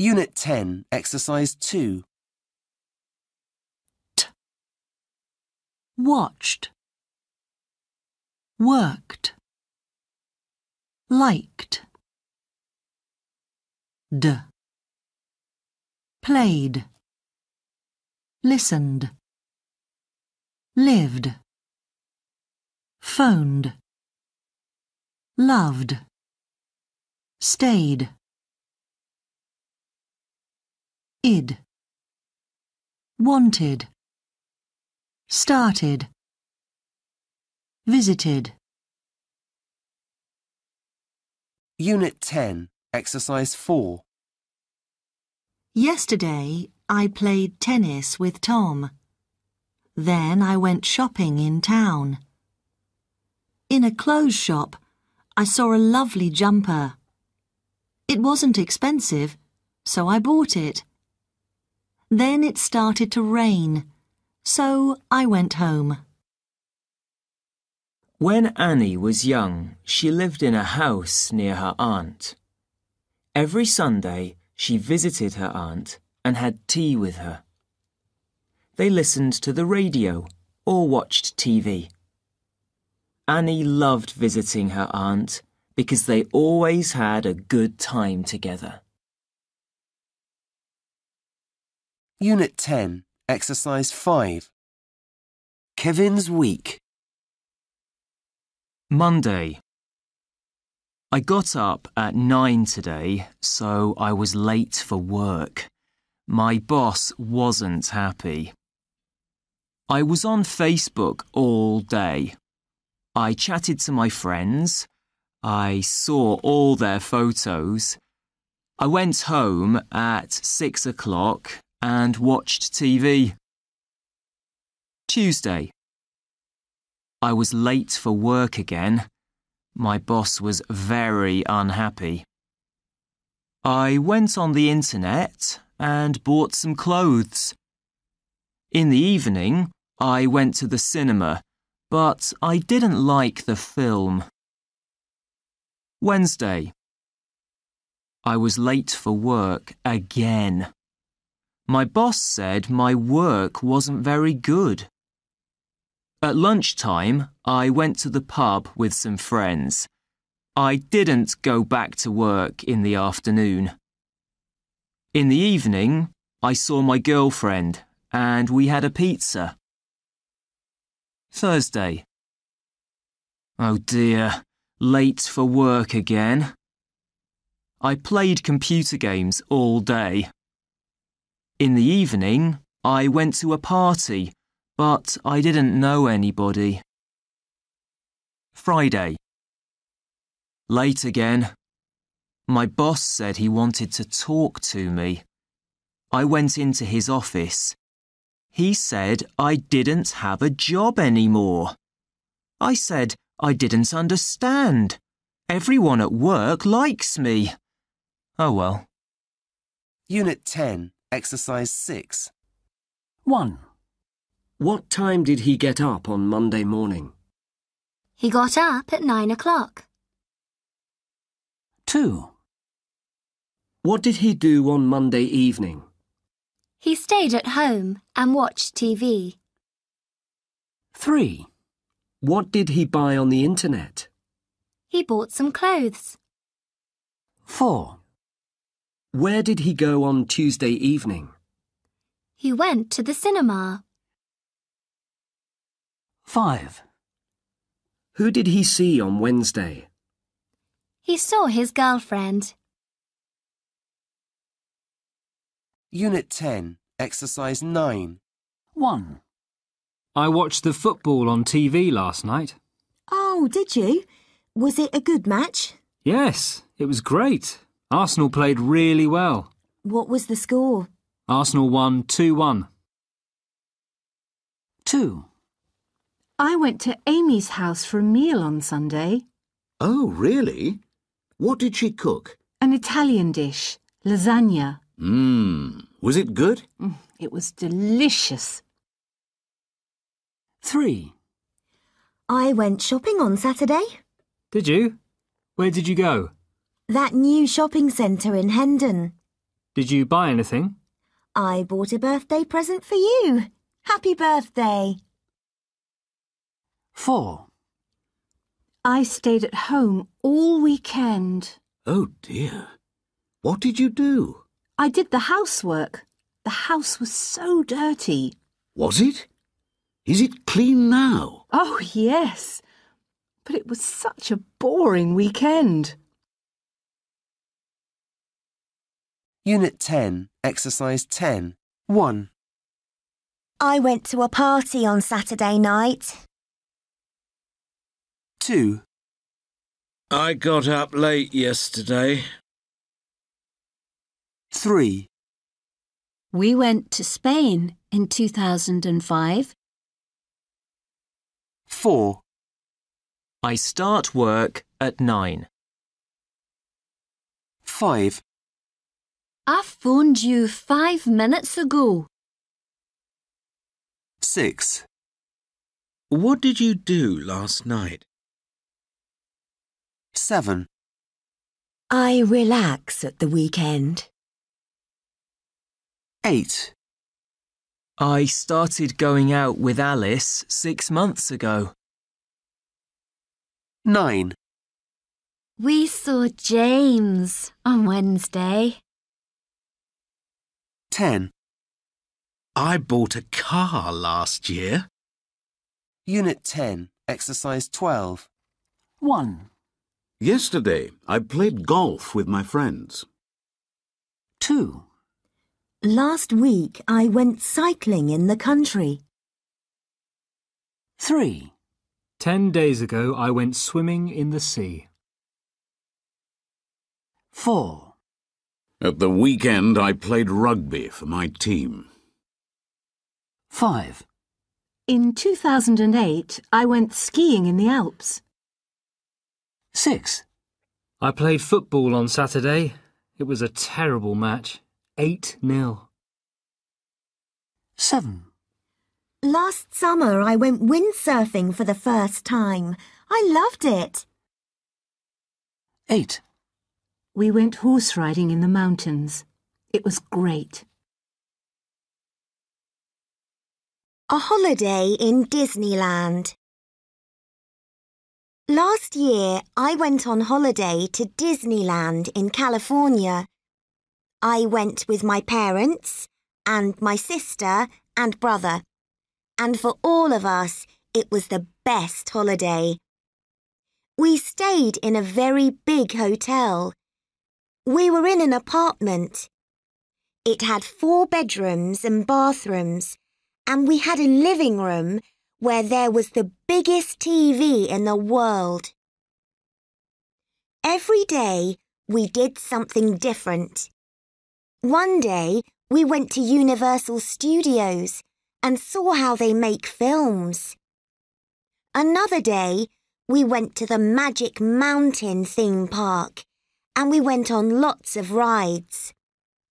Unit 10, Exercise 2. T. watched, worked, liked, d, played, listened, lived, phoned, loved, stayed, id, wanted, started, visited, Unit 10, Exercise 4. Yesterday I played tennis with Tom. Then I went shopping in town. In a clothes shop, I saw a lovely jumper. It wasn't expensive, so I bought it. Then it started to rain, so I went home. When Annie was young, she lived in a house near her aunt. Every Sunday, she visited her aunt and had tea with her. They listened to the radio or watched TV. Annie loved visiting her aunt because they always had a good time together. Unit 10, Exercise 5. Kevin's week. Monday. I got up at nine today, so I was late for work. My boss wasn't happy. I was on Facebook all day. I chatted to my friends. I saw all their photos. I went home at six o'clock and watched TV. Tuesday. I was late for work again. My boss was very unhappy. I went on the internet and bought some clothes. In the evening, I went to the cinema, but I didn't like the film. Wednesday. I was late for work again. My boss said my work wasn't very good. At lunchtime, I went to the pub with some friends. I didn't go back to work in the afternoon. In the evening, I saw my girlfriend and we had a pizza. Thursday. Oh dear, late for work again. I played computer games all day. In the evening, I went to a party but I didn't know anybody. Friday. Late again. My boss said he wanted to talk to me. I went into his office. He said I didn't have a job anymore. I said I didn't understand. Everyone at work likes me. Oh well. Unit 10, Exercise 6. 1. What time did he get up on Monday morning? He got up at nine o'clock. 2. What did he do on Monday evening? He stayed at home and watched TV. 3. What did he buy on the internet? He bought some clothes. 4. Where did he go on Tuesday evening? He went to the cinema. 5. Who did he see on Wednesday? He saw his girlfriend. Unit 10, Exercise 9. 1. I watched the football on TV last night. Oh, did you? Was it a good match? Yes, it was great. Arsenal played really well. What was the score? Arsenal won 2 1. 2. I went to Amy's house for a meal on Sunday. Oh, really? What did she cook? An Italian dish, lasagna. Mmm. Was it good? Mm, It was delicious. 3. I went shopping on Saturday. Did you? Where did you go? That new shopping centre in Hendon. Did you buy anything? I bought a birthday present for you. Happy birthday. 4. I stayed at home all weekend. Oh dear. What did you do? I did the housework. The house was so dirty. Was it? Is it clean now? Oh, yes. But it was such a boring weekend. Unit 10, Exercise 10. 1, I went to a party on Saturday night. 2, I got up late yesterday. 3, We went to Spain in 2005. 4, I start work at 9. 5, I phoned you five minutes ago. 6, What did you do last night? 7, I relax at the weekend. 8, I started going out with Alice six months ago. 9, We saw James on Wednesday. 10. I bought a car last year. Unit 10, Exercise 12. 1. Yesterday, I played golf with my friends. 2. Last week I went cycling in the country. 3. Ten days ago, I went swimming in the sea. 4. At the weekend, I played rugby for my team. 5. In 2008, I went skiing in the Alps. 6. I played football on Saturday. It was a terrible match. 8 0. 7. Last summer I went windsurfing for the first time. I loved it. 8. We went horse riding in the mountains. It was great. A holiday in Disneyland. Last year, I went on holiday to Disneyland in California. I went with my parents and my sister and brother. And for all of us, it was the best holiday. We stayed in a very big hotel. We were in an apartment. It had four bedrooms and bathrooms and we had a living room where there was the biggest TV in the world. Every day we did something different. One day we went to Universal Studios and saw how they make films. Another day we went to the Magic Mountain theme park and we went on lots of rides.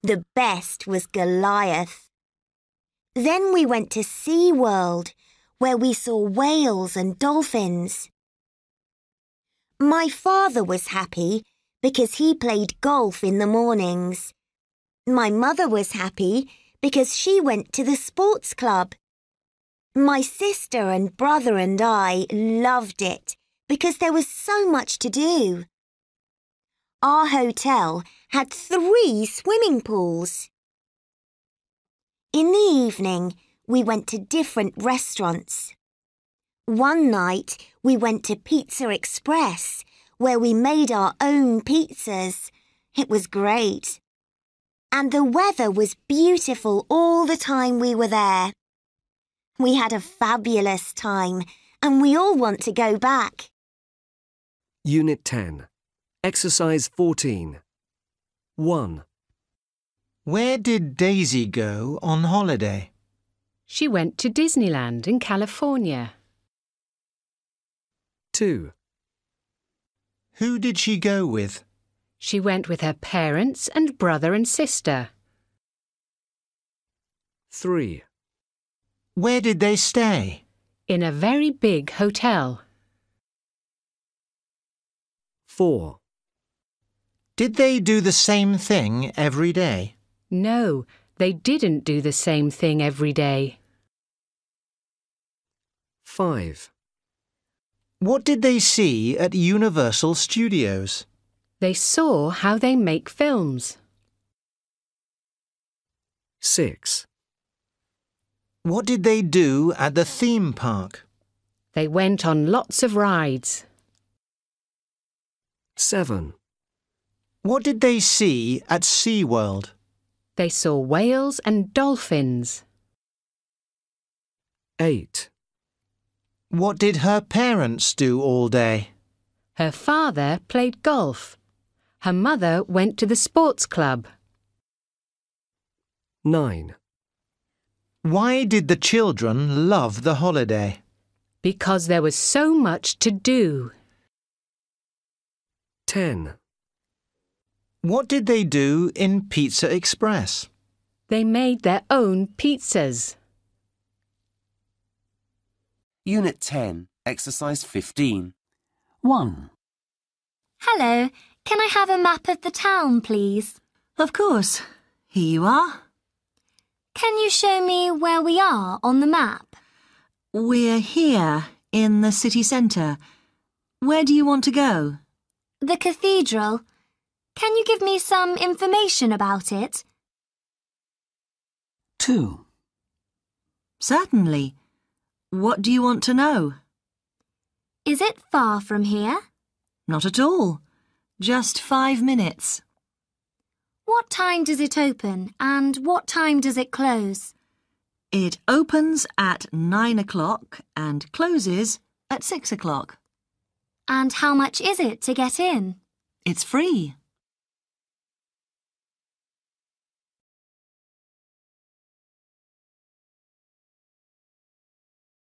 The best was Goliath. Then we went to Sea World, where we saw whales and dolphins. My father was happy because he played golf in the mornings. My mother was happy because she went to the sports club. My sister and brother and I loved it because there was so much to do. Our hotel had three swimming pools. In the evening, we went to different restaurants. One night, we went to Pizza Express, where we made our own pizzas. It was great. And the weather was beautiful all the time we were there. We had a fabulous time, and we all want to go back. Unit 10. Exercise 14. 1. Where did Daisy go on holiday? She went to Disneyland in California. 2. Who did she go with? She went with her parents and brother and sister. 3. Where did they stay? In a very big hotel. 4. Did they do the same thing every day? No, they didn't do the same thing every day. 5. What did they see at Universal Studios? They saw how they make films. 6. What did they do at the theme park? They went on lots of rides. 7. What did they see at SeaWorld? They saw whales and dolphins. 8. What did her parents do all day? Her father played golf. Her mother went to the sports club. 9. Why did the children love the holiday? Because there was so much to do. 10. What did they do in Pizza Express? They made their own pizzas. Unit 10, Exercise 15. 1. Hello, can I have a map of the town, please? Of course. Here you are. Can you show me where we are on the map? We're here in the city centre. Where do you want to go? The cathedral. Can you give me some information about it? 2. Certainly. What do you want to know? Is it far from here? Not at all. Just five minutes. What time does it open and what time does it close? It opens at nine o'clock and closes at six o'clock. And how much is it to get in? It's free.